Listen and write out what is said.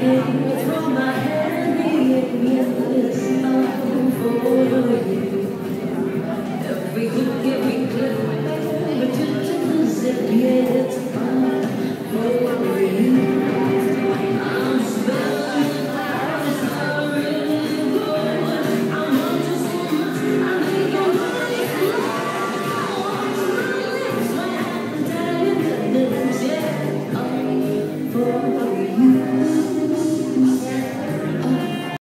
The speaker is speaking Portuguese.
Deus.